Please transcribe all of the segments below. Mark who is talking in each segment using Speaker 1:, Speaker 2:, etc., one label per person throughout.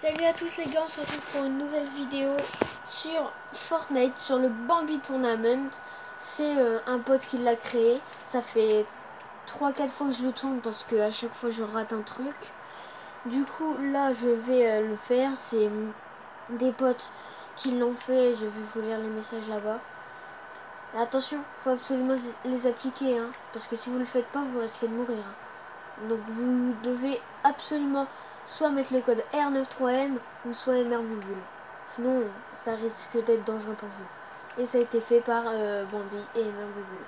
Speaker 1: Salut à tous les gars, on se retrouve pour une nouvelle vidéo sur Fortnite, sur le Bambi Tournament. C'est euh, un pote qui l'a créé. Ça fait 3-4 fois que je le tourne parce que à chaque fois je rate un truc. Du coup là je vais euh, le faire. C'est des potes qui l'ont fait. Je vais vous lire les messages là-bas. Attention, faut absolument les appliquer. Hein, parce que si vous le faites pas, vous risquez de mourir. Donc vous devez absolument soit mettre le code R93M ou soit MRBulbule. Sinon, ça risque d'être dangereux pour vous. Et ça a été fait par euh, Bambi et MRBulbule.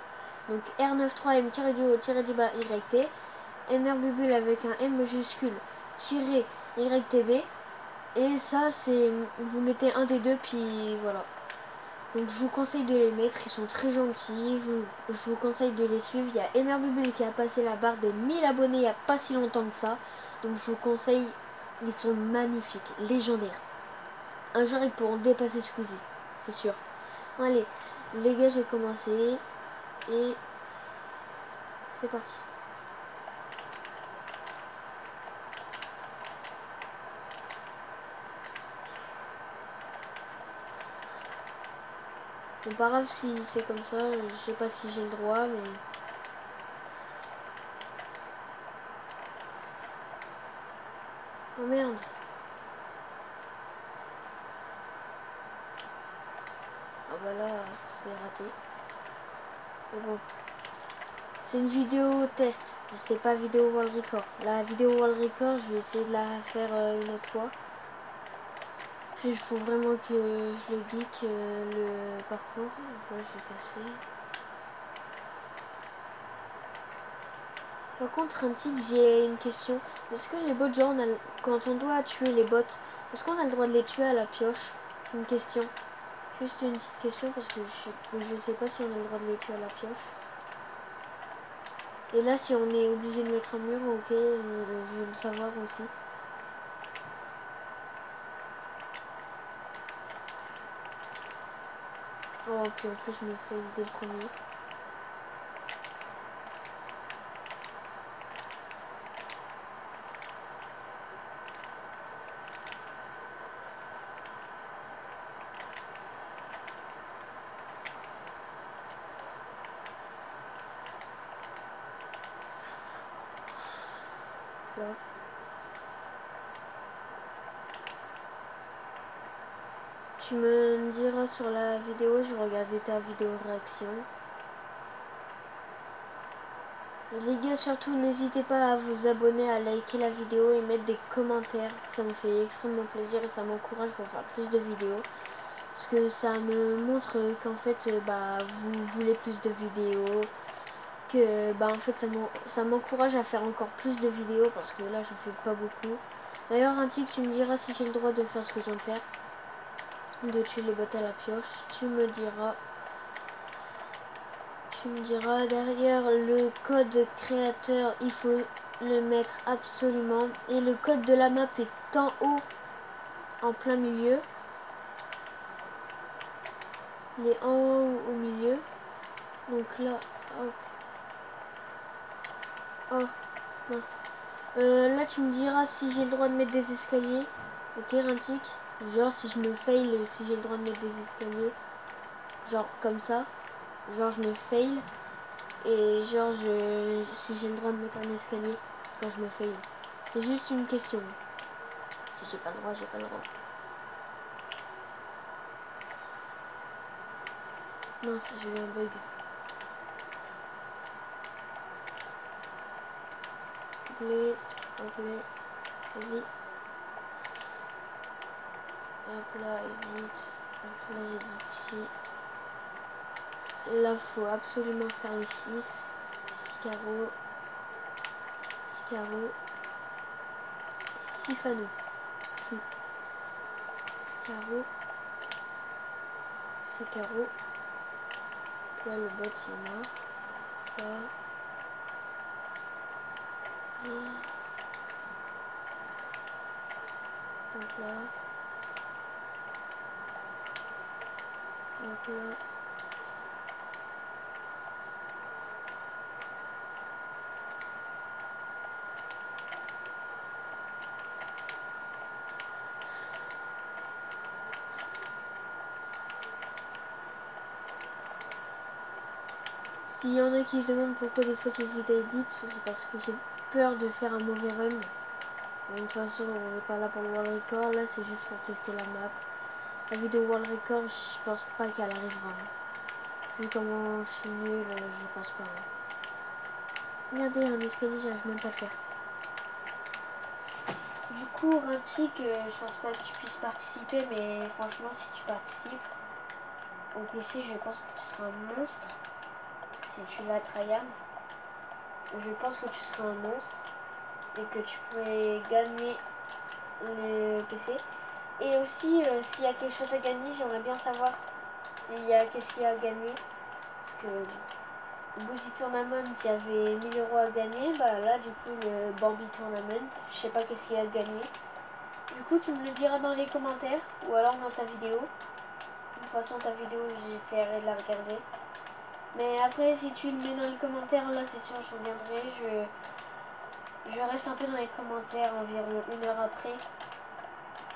Speaker 1: Donc R93M tiré du haut tiré du bas YT. MRBulbule avec un M majuscule tiré YTB. Et ça, c'est. Vous mettez un des deux, puis voilà. Donc je vous conseille de les mettre, ils sont très gentils. je vous conseille de les suivre. Il y a MRBulbule qui a passé la barre des 1000 abonnés il n'y a pas si longtemps que ça. Donc je vous conseille, ils sont magnifiques, légendaires. Un jour ils pourront dépasser Squeezie, c'est sûr. Allez, les gars, j'ai commencé et c'est parti. Bon, pas grave si c'est comme ça, je sais pas si j'ai le droit, mais... Oh merde. Ah bah là, c'est raté. Mais bon. C'est une vidéo test. C'est pas vidéo wall record. La vidéo wall record, je vais essayer de la faire euh, une autre fois. Il faut vraiment que je le geek euh, le parcours. Je vais casser. Par contre, un tic, j'ai une question. Est-ce que les bots, genre, quand on doit tuer les bots, est-ce qu'on a le droit de les tuer à la pioche? C'est une question. Juste une petite question parce que je, je sais pas si on a le droit de les tuer à la pioche. Et là, si on est obligé de mettre un mur, ok, euh, je veux le savoir aussi. En plus, je me fais dès le. Tu me diras sur la vidéo, je regardais ta vidéo réaction. Les gars, surtout, n'hésitez pas à vous abonner, à liker la vidéo et mettre des commentaires. Ça me fait extrêmement plaisir et ça m'encourage pour faire plus de vidéos. Parce que ça me montre qu'en fait, bah, vous voulez plus de vidéos, que bah en fait ça m'encourage à faire encore plus de vidéos parce que là j'en fais pas beaucoup. D'ailleurs un tic tu me diras si j'ai le droit de faire ce que je viens de faire. De tuer les bottes à la pioche. Tu me diras. Tu me diras derrière le code créateur il faut le mettre absolument. Et le code de la map est en haut en plein milieu. Il est en haut au milieu. Donc là, hop. Oh, mince. Euh, là, tu me diras si j'ai le droit de mettre des escaliers. Ok, Rintic Genre, si je me fail, si j'ai le droit de mettre des escaliers. Genre, comme ça. Genre, je me fail. Et genre, je, si j'ai le droit de mettre un escalier quand je me fail. C'est juste une question. Si j'ai pas le droit, j'ai pas le droit. Non, j'ai eu un bug. anglais, anglais, vas-y. Hop là, vite. Hop là, j'ai dit ici. Là, faut absolument faire les 6. 6 carreaux. 6 carreaux. 6 fanaux. 6 carreaux. 6 carreaux. Là, le bot, il est mort. Là. Donc là. Euh, S'il y en a qui se demandent pourquoi des fois j'hésite à edit, c'est parce que j'ai peur de faire un mauvais run. De toute façon, on n'est pas là pour le world record, là c'est juste pour tester la map. La vidéo World Record, je pense pas qu'elle arrivera. Vu comment je suis nul, je pense pas. Regardez, un escalier, j'arrive même pas à le faire. Du coup, Rintic, je pense pas que tu puisses participer, mais franchement, si tu participes au PC, je pense que tu seras un monstre. Si tu l'as Traian, je pense que tu seras un monstre et que tu pourrais gagner le PC. Et aussi, euh, s'il y a quelque chose à gagner, j'aimerais bien savoir s'il y a qu'est-ce qu'il y a à gagner. Parce que Boozy Tournament, il y avait 1000 euros à gagner. Bah là, du coup, le Bambi Tournament, je sais pas qu'est-ce qu'il y a à gagner. Du coup, tu me le diras dans les commentaires ou alors dans ta vidéo. De toute façon, ta vidéo, j'essaierai de la regarder. Mais après, si tu le mets dans les commentaires, là, c'est sûr, je reviendrai. Je, je reste un peu dans les commentaires environ une heure après.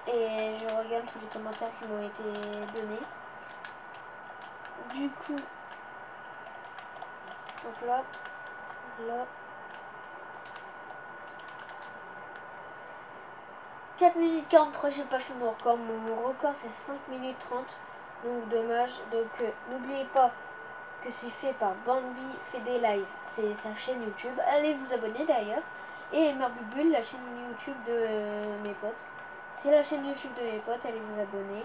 Speaker 1: Et je regarde tous les commentaires qui m'ont été donnés. Du coup, donc là, là. 4 minutes 43, j'ai pas fait mon record. Mon record c'est 5 minutes 30. Donc dommage. Donc n'oubliez pas que c'est fait par Bambi fait des lives. C'est sa chaîne YouTube. Allez vous abonner d'ailleurs. Et Marbubule, la chaîne YouTube de mes potes. C'est la chaîne YouTube de mes potes. Allez vous abonner.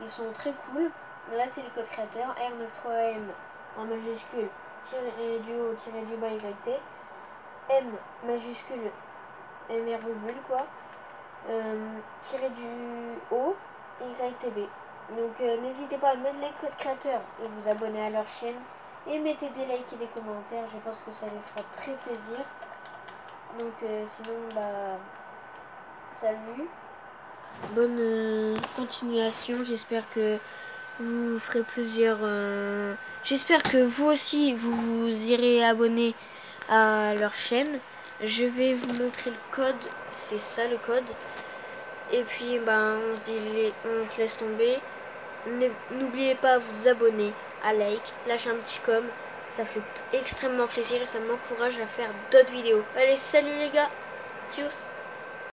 Speaker 1: Ils sont très cool. Là c'est les codes créateurs. R93M en majuscule tiré du haut, tiré du bas, YT. M majuscule, MR quoi. Euh, tiré du haut, YTB. Donc euh, n'hésitez pas à mettre les codes créateurs et vous abonner à leur chaîne. Et mettez des likes et des commentaires, je pense que ça les fera très plaisir. Donc euh, sinon, bah, salut. Bonne continuation, j'espère que vous ferez plusieurs... Euh, j'espère que vous aussi, vous vous irez abonner à leur chaîne. Je vais vous montrer le code. C'est ça le code. Et puis, ben, on se, on se laisse tomber. N'oubliez pas à vous abonner, à like, lâcher un petit com. Ça fait extrêmement plaisir et ça m'encourage à faire d'autres vidéos. Allez, salut les gars. Tchuss